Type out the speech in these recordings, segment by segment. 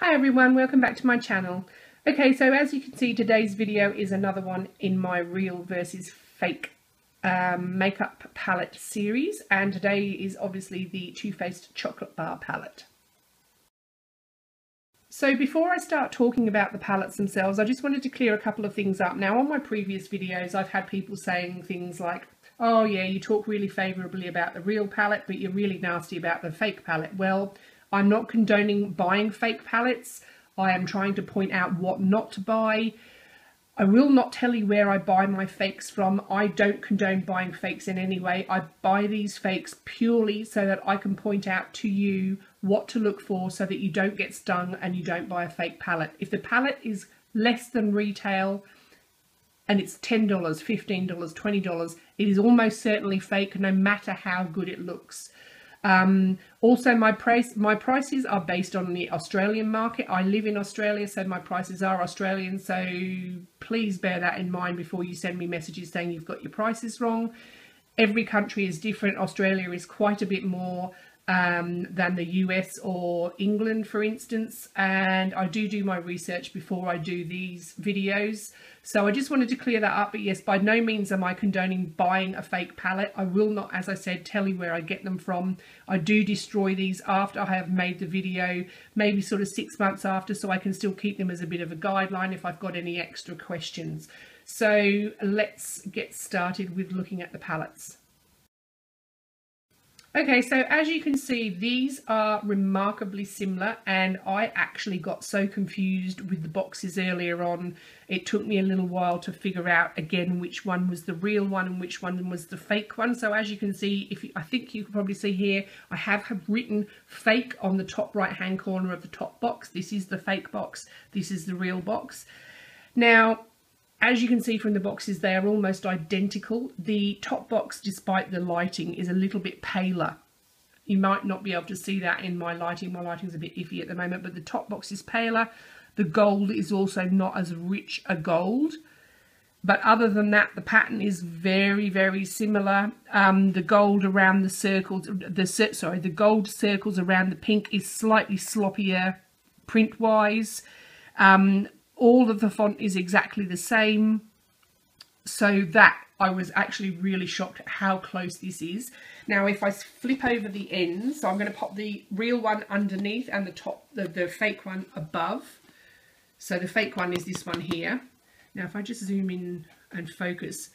Hi everyone, welcome back to my channel. Okay, so as you can see, today's video is another one in my real versus fake um, makeup palette series, and today is obviously the Too Faced Chocolate Bar palette. So before I start talking about the palettes themselves, I just wanted to clear a couple of things up. Now on my previous videos, I've had people saying things like, oh yeah, you talk really favourably about the real palette, but you're really nasty about the fake palette. Well, I'm not condoning buying fake palettes. I am trying to point out what not to buy. I will not tell you where I buy my fakes from. I don't condone buying fakes in any way. I buy these fakes purely so that I can point out to you what to look for so that you don't get stung and you don't buy a fake palette. If the palette is less than retail and it's $10, $15, $20, it is almost certainly fake no matter how good it looks. Um, also, my price my prices are based on the Australian market. I live in Australia, so my prices are Australian. So please bear that in mind before you send me messages saying you've got your prices wrong. Every country is different. Australia is quite a bit more um, than the US or England, for instance. And I do do my research before I do these videos. So I just wanted to clear that up. But yes, by no means am I condoning buying a fake palette. I will not, as I said, tell you where I get them from. I do destroy these after I have made the video, maybe sort of six months after, so I can still keep them as a bit of a guideline if I've got any extra questions. So let's get started with looking at the palettes. Okay, so as you can see, these are remarkably similar and I actually got so confused with the boxes earlier on. It took me a little while to figure out again which one was the real one and which one was the fake one. So as you can see, if you, I think you can probably see here, I have, have written fake on the top right hand corner of the top box. This is the fake box, this is the real box. Now, as you can see from the boxes, they are almost identical. The top box, despite the lighting, is a little bit paler. You might not be able to see that in my lighting. My lighting's a bit iffy at the moment, but the top box is paler. The gold is also not as rich a gold. But other than that, the pattern is very, very similar. Um, the gold around the circles, the sorry, the gold circles around the pink is slightly sloppier print-wise. Um, all of the font is exactly the same. So that I was actually really shocked at how close this is. Now if I flip over the ends, so I'm going to pop the real one underneath and the top, the, the fake one above. So the fake one is this one here. Now if I just zoom in and focus,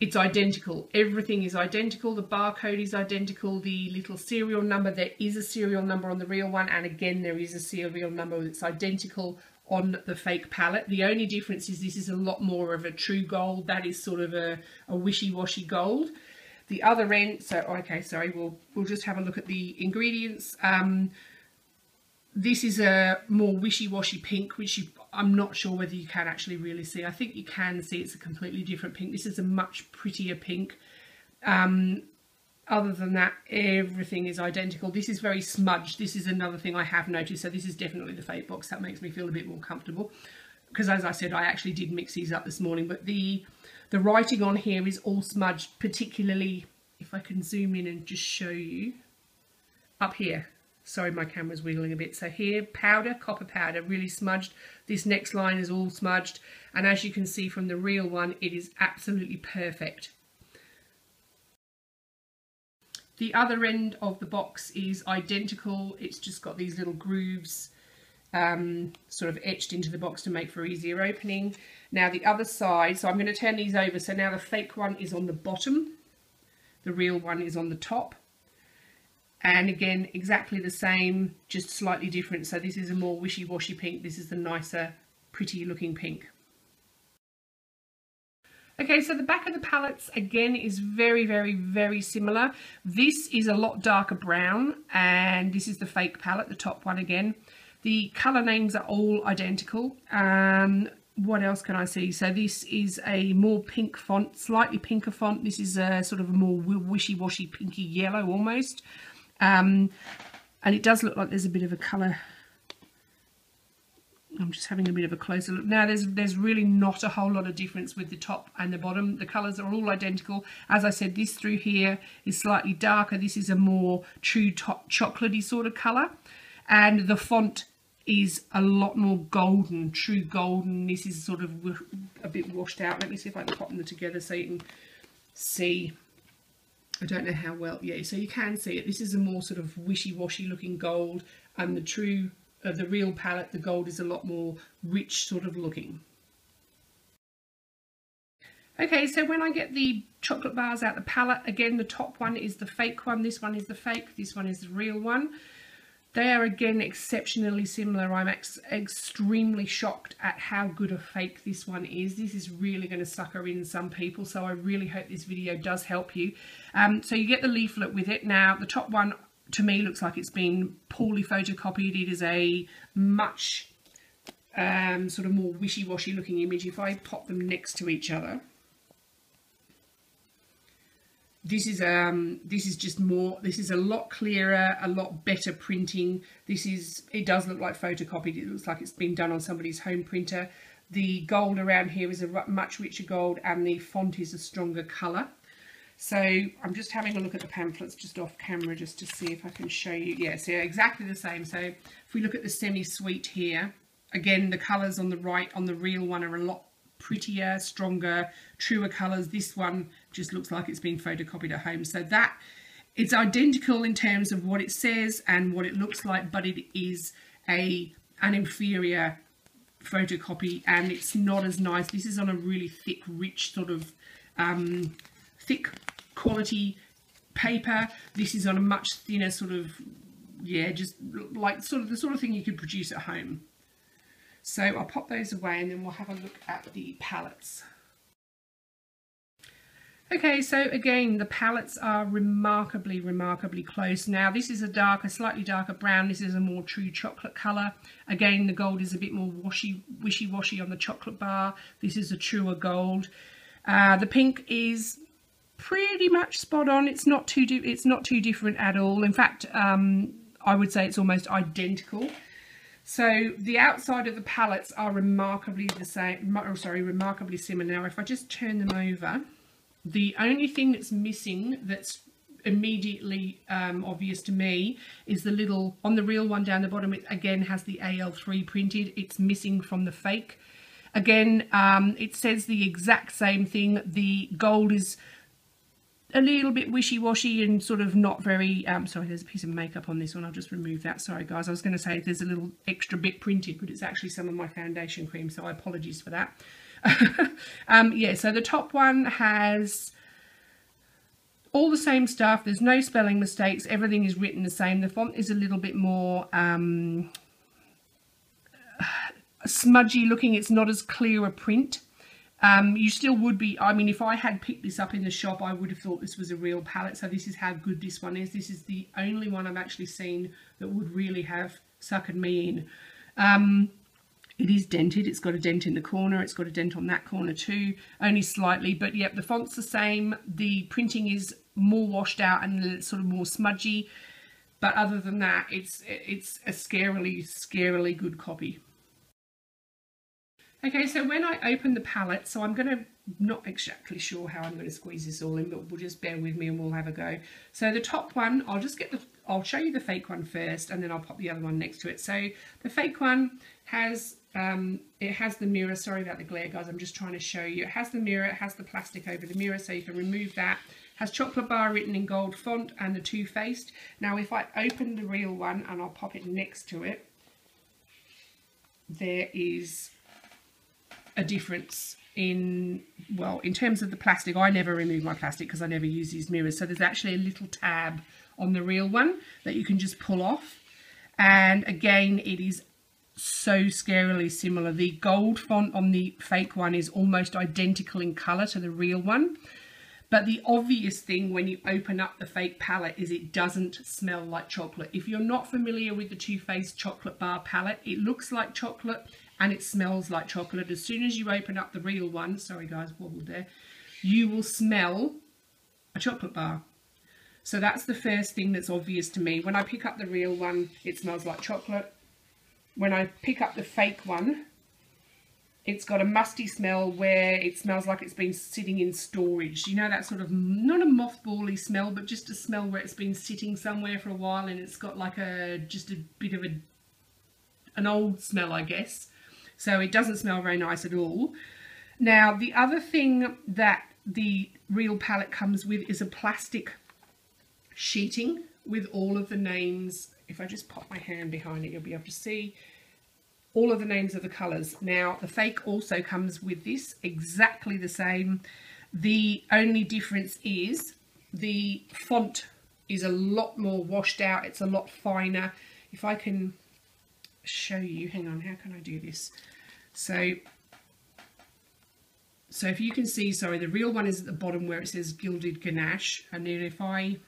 it's identical. Everything is identical. The barcode is identical. The little serial number, there is a serial number on the real one. And again, there is a serial number that's identical on the fake palette. The only difference is this is a lot more of a true gold. That is sort of a, a wishy-washy gold. The other end, so okay, sorry, we'll we'll just have a look at the ingredients. Um, this is a more wishy-washy pink, which you, I'm not sure whether you can actually really see. I think you can see it's a completely different pink. This is a much prettier pink. Um, other than that, everything is identical. This is very smudged. This is another thing I have noticed. So this is definitely the fake box. That makes me feel a bit more comfortable. Because as I said, I actually did mix these up this morning. But the, the writing on here is all smudged, particularly if I can zoom in and just show you up here. Sorry, my camera's wiggling a bit. So here, powder, copper powder, really smudged. This next line is all smudged. And as you can see from the real one, it is absolutely perfect. The other end of the box is identical. It's just got these little grooves um, sort of etched into the box to make for easier opening. Now the other side, so I'm going to turn these over. So now the fake one is on the bottom. The real one is on the top. And again, exactly the same, just slightly different. So this is a more wishy-washy pink. This is the nicer, pretty looking pink. Okay, so the back of the palettes, again, is very, very, very similar. This is a lot darker brown, and this is the fake palette, the top one again. The colour names are all identical. Um, what else can I see? So this is a more pink font, slightly pinker font. This is a sort of a more wishy-washy pinky yellow almost. Um, and it does look like there's a bit of a colour I'm just having a bit of a closer look. Now there's there's really not a whole lot of difference with the top and the bottom. The colours are all identical. As I said, this through here is slightly darker. This is a more true top chocolatey sort of colour. And the font is a lot more golden, true golden. This is sort of a bit washed out. Let me see if I can pop them together so you can see. I don't know how well, yeah, so you can see it. This is a more sort of wishy-washy looking gold and the true, the real palette, the gold is a lot more rich sort of looking. Okay, so when I get the chocolate bars out the palette, again, the top one is the fake one, this one is the fake, this one is the real one. They are again exceptionally similar. I'm ex extremely shocked at how good a fake this one is. This is really going to sucker in some people, so I really hope this video does help you. Um, so you get the leaflet with it. Now, the top one to me looks like it's been poorly photocopied. It is a much um, sort of more wishy-washy looking image. If I pop them next to each other, this is um this is just more this is a lot clearer a lot better printing this is it does look like photocopied it looks like it's been done on somebody's home printer the gold around here is a much richer gold and the font is a stronger color so I'm just having a look at the pamphlets just off camera just to see if I can show you Yes, yeah so exactly the same so if we look at the semi-sweet here again the colors on the right on the real one are a lot prettier, stronger, truer colours. This one just looks like it's been photocopied at home. So that it's identical in terms of what it says and what it looks like, but it is a an inferior photocopy and it's not as nice. This is on a really thick, rich sort of um, thick quality paper. This is on a much thinner sort of, yeah, just like sort of the sort of thing you could produce at home. So I'll pop those away and then we'll have a look at the palettes. Okay, so again, the palettes are remarkably, remarkably close. Now, this is a darker, slightly darker brown. This is a more true chocolate colour. Again, the gold is a bit more washy, wishy-washy on the chocolate bar. This is a truer gold. Uh, the pink is pretty much spot on. It's not too, it's not too different at all. In fact, um, I would say it's almost identical. So the outside of the palettes are remarkably the same, oh, sorry, remarkably similar. Now if I just turn them over, the only thing that's missing that's immediately um, obvious to me is the little, on the real one down the bottom, it again has the AL3 printed. It's missing from the fake. Again, um, it says the exact same thing. The gold is a little bit wishy-washy and sort of not very, um, sorry, there's a piece of makeup on this one. I'll just remove that. Sorry, guys. I was going to say there's a little extra bit printed, but it's actually some of my foundation cream, so I apologies for that. um, yeah, so the top one has all the same stuff. There's no spelling mistakes. Everything is written the same. The font is a little bit more um, smudgy looking. It's not as clear a print. Um, you still would be, I mean, if I had picked this up in the shop, I would have thought this was a real palette. So this is how good this one is. This is the only one I've actually seen that would really have suckered me in. Um, it is dented. It's got a dent in the corner. It's got a dent on that corner too, only slightly. But yep, the font's the same. The printing is more washed out and sort of more smudgy. But other than that, it's it's a scarily, scarily good copy. Okay, so when I open the palette, so I'm going to, not exactly sure how I'm going to squeeze this all in, but we'll just bear with me and we'll have a go. So the top one, I'll just get the, I'll show you the fake one first and then I'll pop the other one next to it. So the fake one has, um, it has the mirror, sorry about the glare guys, I'm just trying to show you. It has the mirror, it has the plastic over the mirror so you can remove that. has chocolate bar written in gold font and the Too Faced. Now if I open the real one and I'll pop it next to it, there is a difference in, well, in terms of the plastic, I never remove my plastic because I never use these mirrors. So there's actually a little tab on the real one that you can just pull off. And again, it is so scarily similar. The gold font on the fake one is almost identical in colour to the real one. But the obvious thing when you open up the fake palette is it doesn't smell like chocolate. If you're not familiar with the Too Faced chocolate bar palette, it looks like chocolate and it smells like chocolate. As soon as you open up the real one, sorry guys, wobbled there, you will smell a chocolate bar. So that's the first thing that's obvious to me. When I pick up the real one, it smells like chocolate. When I pick up the fake one, it's got a musty smell where it smells like it's been sitting in storage. You know that sort of, not a mothbally smell, but just a smell where it's been sitting somewhere for a while and it's got like a, just a bit of a an old smell, I guess. So it doesn't smell very nice at all. Now, the other thing that the real palette comes with is a plastic sheeting with all of the names. If I just pop my hand behind it, you'll be able to see all of the names of the colours. Now, the fake also comes with this, exactly the same. The only difference is the font is a lot more washed out. It's a lot finer. If I can show you, hang on, how can I do this? So, so if you can see, sorry, the real one is at the bottom where it says Gilded Ganache. And then if I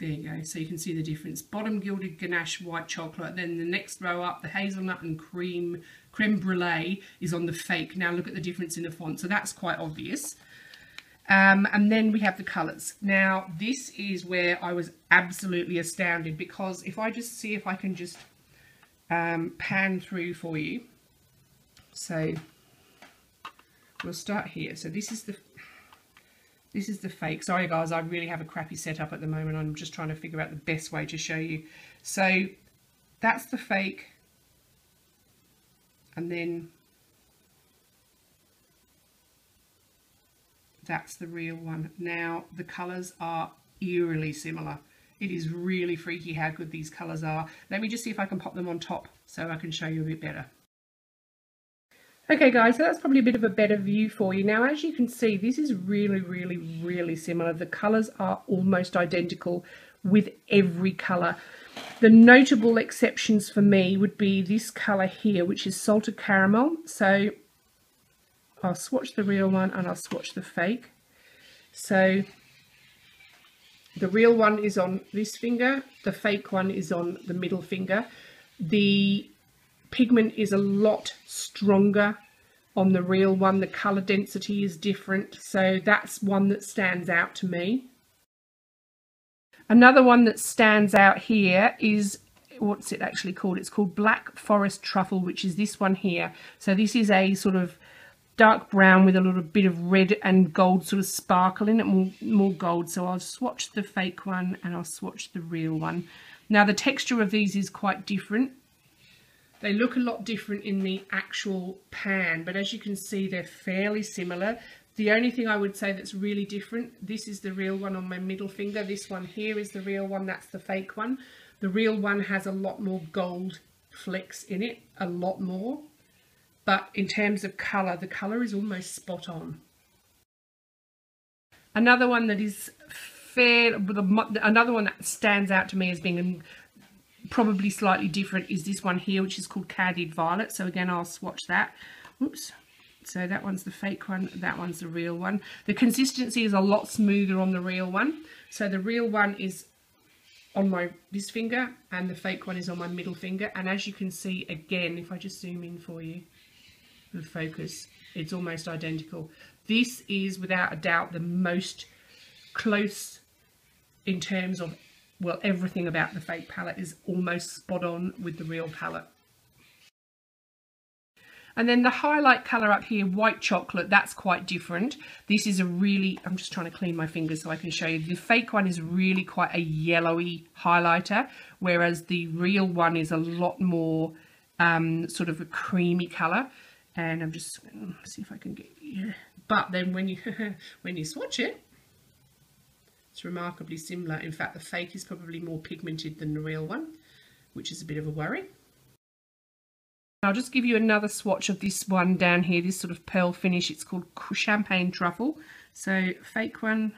there you go, so you can see the difference. Bottom gilded ganache white chocolate, then the next row up, the hazelnut and cream creme brulee is on the fake. Now look at the difference in the font, so that's quite obvious. Um, and then we have the colours. Now this is where I was absolutely astounded because if I just see if I can just um, pan through for you. So we'll start here. So this is the this is the fake. Sorry guys, I really have a crappy setup at the moment. I'm just trying to figure out the best way to show you. So that's the fake. And then that's the real one. Now the colours are eerily similar. It is really freaky how good these colours are. Let me just see if I can pop them on top so I can show you a bit better. Okay guys, so that's probably a bit of a better view for you. Now as you can see, this is really, really, really similar. The colours are almost identical with every colour. The notable exceptions for me would be this colour here, which is salted caramel. So I'll swatch the real one and I'll swatch the fake. So the real one is on this finger, the fake one is on the middle finger. The pigment is a lot stronger on the real one. The colour density is different. So that's one that stands out to me. Another one that stands out here is, what's it actually called? It's called Black Forest Truffle, which is this one here. So this is a sort of dark brown with a little bit of red and gold sort of sparkle in it, more, more gold. So I'll swatch the fake one and I'll swatch the real one. Now the texture of these is quite different. They look a lot different in the actual pan, but as you can see, they're fairly similar. The only thing I would say that's really different, this is the real one on my middle finger. This one here is the real one, that's the fake one. The real one has a lot more gold flecks in it, a lot more. But in terms of colour, the colour is almost spot on. Another one that is fair, another one that stands out to me as being um, probably slightly different is this one here, which is called Candied Violet. So again, I'll swatch that. Oops. So that one's the fake one, that one's the real one. The consistency is a lot smoother on the real one. So the real one is on my this finger and the fake one is on my middle finger. And as you can see, again, if I just zoom in for you, the focus, it's almost identical. This is without a doubt the most close in terms of well, everything about the fake palette is almost spot on with the real palette. And then the highlight colour up here, white chocolate, that's quite different. This is a really, I'm just trying to clean my fingers so I can show you. The fake one is really quite a yellowy highlighter, whereas the real one is a lot more um, sort of a creamy colour. And I'm just, see if I can get, yeah. But then when you, when you swatch it, it's remarkably similar. In fact, the fake is probably more pigmented than the real one, which is a bit of a worry. I'll just give you another swatch of this one down here, this sort of pearl finish. It's called Champagne Truffle. So fake one,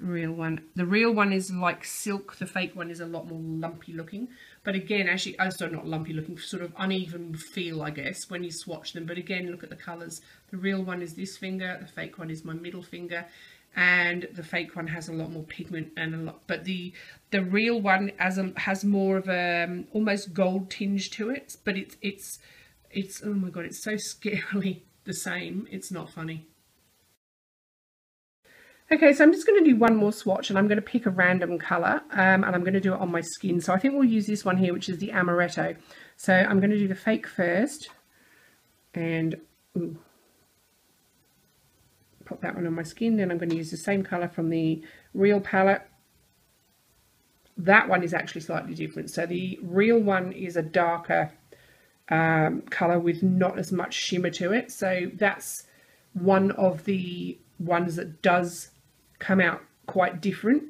real one. The real one is like silk. The fake one is a lot more lumpy looking. But again, actually, sorry, not lumpy looking, sort of uneven feel, I guess, when you swatch them. But again, look at the colours. The real one is this finger. The fake one is my middle finger and the fake one has a lot more pigment and a lot but the the real one as a, has more of a um, almost gold tinge to it but it's it's it's oh my god it's so scarily the same it's not funny okay so I'm just going to do one more swatch and I'm going to pick a random colour um, and I'm going to do it on my skin so I think we'll use this one here which is the amaretto so I'm going to do the fake first and ooh, pop that one on my skin. Then I'm going to use the same colour from the Real palette. that one is actually slightly different. So the real one is a darker um, colour with not as much shimmer to it. So that's one of the ones that does come out quite different.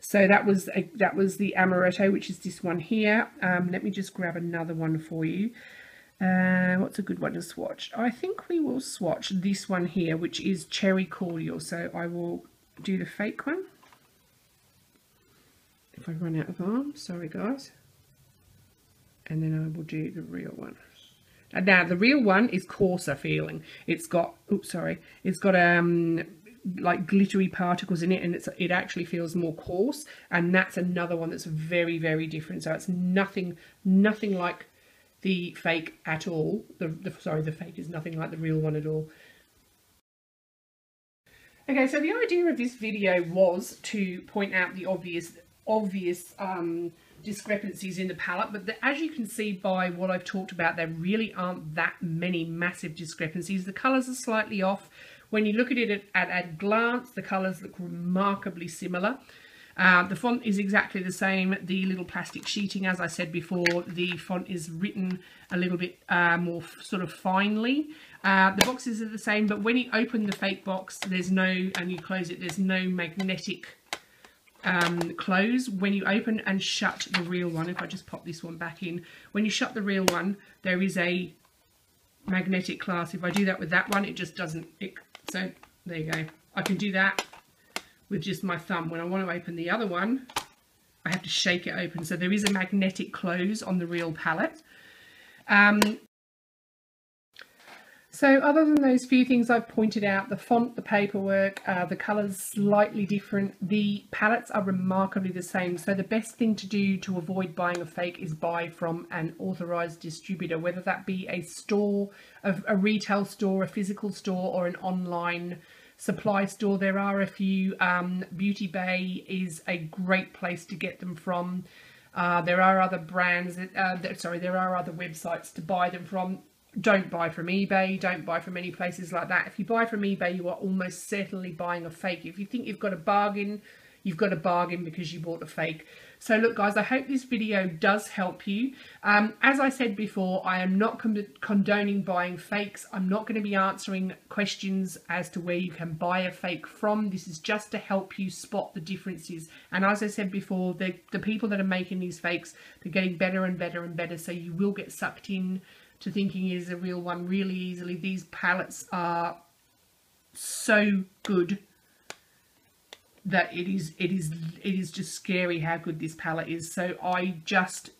So that was a, that was the Amaretto, which is this one here. Um, let me just grab another one for you. Uh, what's a good one to swatch? I think we will swatch this one here, which is Cherry Cordial. So I will do the fake one. If I run out of arms, sorry guys. And then I will do the real one. Now the real one is coarser feeling. It's got, oops, sorry, it's got um like glittery particles in it and it's it actually feels more coarse and that's another one that's very very different. So it's nothing nothing like the fake at all. The, the sorry the fake is nothing like the real one at all. Okay so the idea of this video was to point out the obvious obvious um discrepancies in the palette but the, as you can see by what I've talked about there really aren't that many massive discrepancies. The colors are slightly off when you look at it at, at, at glance, the colours look remarkably similar. Uh, the font is exactly the same. The little plastic sheeting, as I said before, the font is written a little bit uh, more sort of finely. Uh, the boxes are the same, but when you open the fake box, there's no, and you close it, there's no magnetic um, close. When you open and shut the real one, if I just pop this one back in, when you shut the real one, there is a magnetic clasp. If I do that with that one, it just doesn't, it so there you go. I can do that with just my thumb. When I want to open the other one, I have to shake it open. So there is a magnetic close on the real palette. Um, so other than those few things I've pointed out, the font, the paperwork, uh, the colours slightly different, the palettes are remarkably the same. So the best thing to do to avoid buying a fake is buy from an authorised distributor, whether that be a store, a, a retail store, a physical store or an online supply store. There are a few. Um, Beauty Bay is a great place to get them from. Uh, there are other brands, that, uh, that, sorry, there are other websites to buy them from don't buy from eBay, don't buy from any places like that. If you buy from eBay, you are almost certainly buying a fake. If you think you've got a bargain, you've got a bargain because you bought a fake. So look guys, I hope this video does help you. Um, as I said before, I am not condoning buying fakes. I'm not going to be answering questions as to where you can buy a fake from. This is just to help you spot the differences. And as I said before, the, the people that are making these fakes, they're getting better and better and better. So you will get sucked in to thinking is a real one really easily. These palettes are so good that it is it is it is just scary how good this palette is. So I just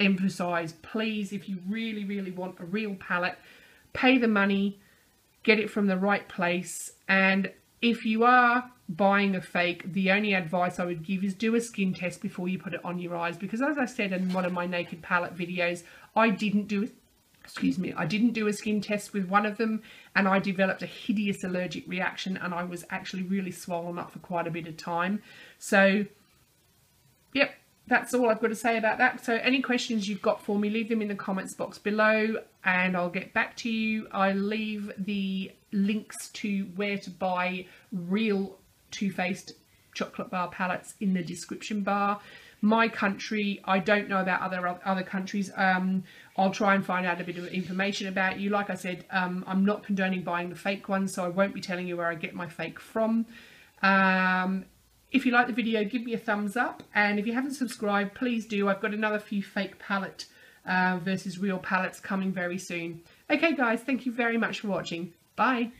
emphasize please if you really really want a real palette pay the money get it from the right place and if you are buying a fake, the only advice I would give is do a skin test before you put it on your eyes. Because as I said in one of my naked palette videos, I didn't do excuse me, I didn't do a skin test with one of them and I developed a hideous allergic reaction and I was actually really swollen up for quite a bit of time. So, yep, that's all I've got to say about that. So any questions you've got for me, leave them in the comments box below and I'll get back to you. I leave the links to where to buy real Too Faced chocolate bar palettes in the description bar. My country, I don't know about other other countries. Um, I'll try and find out a bit of information about you. Like I said, um, I'm not condoning buying the fake ones, so I won't be telling you where I get my fake from. Um, if you like the video, give me a thumbs up. And if you haven't subscribed, please do. I've got another few fake palette uh, versus real palettes coming very soon. Okay, guys, thank you very much for watching. Bye.